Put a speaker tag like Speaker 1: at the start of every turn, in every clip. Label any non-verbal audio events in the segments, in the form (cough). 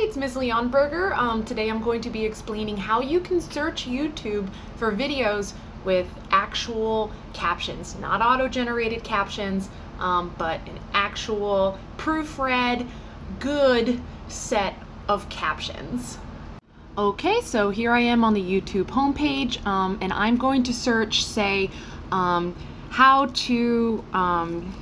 Speaker 1: it's Ms. Leonberger. Um, today I'm going to be explaining how you can search YouTube for videos with actual captions, not auto-generated captions, um, but an actual proofread, good set of captions. Okay, so here I am on the YouTube homepage, um, and I'm going to search, say, um, how to um,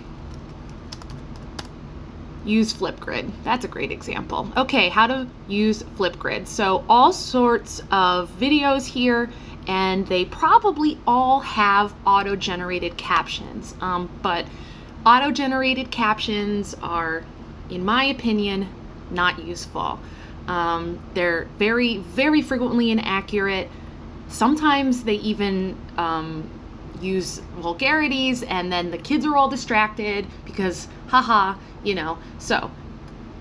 Speaker 1: use Flipgrid. That's a great example. Okay, how to use Flipgrid. So all sorts of videos here and they probably all have auto-generated captions. Um, but auto-generated captions are, in my opinion, not useful. Um, they're very, very frequently inaccurate. Sometimes they even um, use vulgarities and then the kids are all distracted because haha you know. So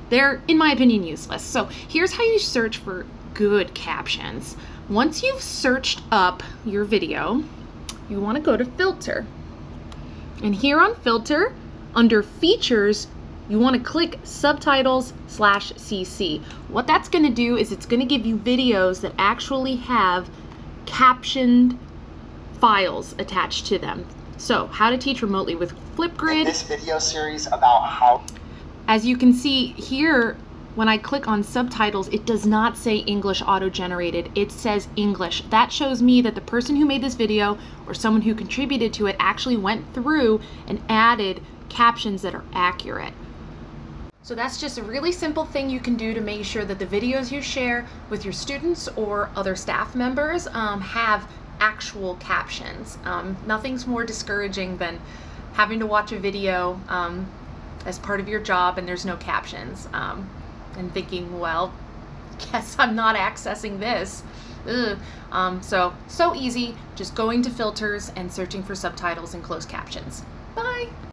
Speaker 1: they're in my opinion useless. So here's how you search for good captions. Once you've searched up your video you want to go to filter. And here on filter under features you want to click subtitles slash cc what that's going to do is it's going to give you videos that actually have captioned files attached to them. So, how to teach remotely with Flipgrid.
Speaker 2: In this video series about how...
Speaker 1: As you can see here, when I click on subtitles, it does not say English auto-generated. It says English. That shows me that the person who made this video or someone who contributed to it actually went through and added captions that are accurate. So that's just a really simple thing you can do to make sure that the videos you share with your students or other staff members um, have actual captions. Um, nothing's more discouraging than having to watch a video um, as part of your job and there's no captions um, and thinking, well, (laughs) guess I'm not accessing this. Um, so, so easy, just going to filters and searching for subtitles and closed captions. Bye!